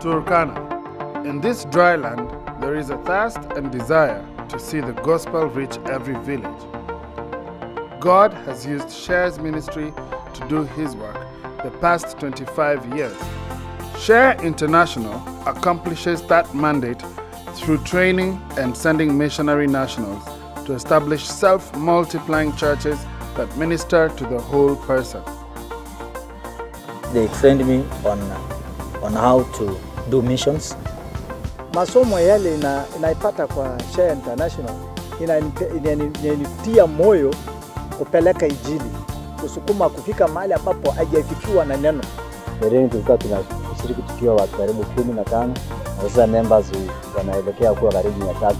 Turkana. In this dry land, there is a thirst and desire to see the gospel reach every village. God has used Share's ministry to do his work the past 25 years. Share International accomplishes that mandate through training and sending missionary nationals to establish self multiplying churches that minister to the whole person. They trained me on, on how to do missions. Masomo yale ina, inaipata kwa Share International inanitia moyo kupeleka Injili, kusukuma kufika mahali ambapo hajafikiwa na neno. Mbeleni tulikuwa tunashiriki tukiwa watu karibu kumi na tano na sasa members wanaelekea kuwa karibu mia tatu.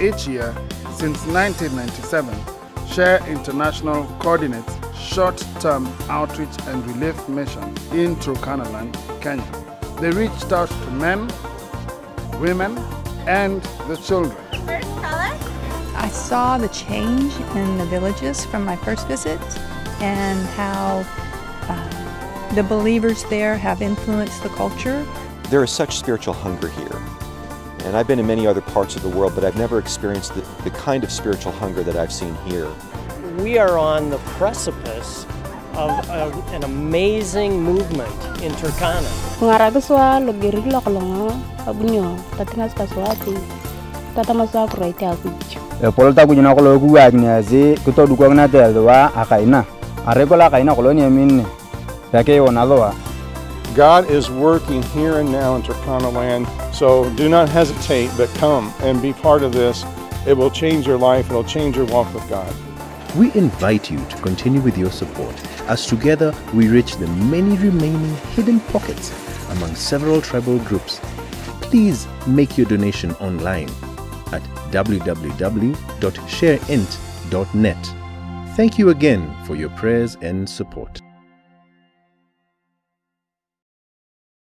Each year since 1997, Share International coordinates short-term outreach and relief mission in Turkanaland, Kenya. They reached out to men, women, and the children. First color? I saw the change in the villages from my first visit and how uh, the believers there have influenced the culture. There is such spiritual hunger here. And I've been in many other parts of the world, but I've never experienced the, the kind of spiritual hunger that I've seen here. We are on the precipice of, of an amazing movement in Turkana. Ngaragaswa logerilo kolongo abunyo tatingas kaswati tatamaswa kuraita akujo. Polta kujina kolo kuwa nyasi kutodu kwa ngana telwa akaina. Arekola akaina kolonia minne. Yake onaloa. God is working here and now in Turkana land, so do not hesitate, but come and be part of this. It will change your life, it will change your walk with God. We invite you to continue with your support as together we reach the many remaining hidden pockets among several tribal groups. Please make your donation online at www.shareint.net. Thank you again for your prayers and support.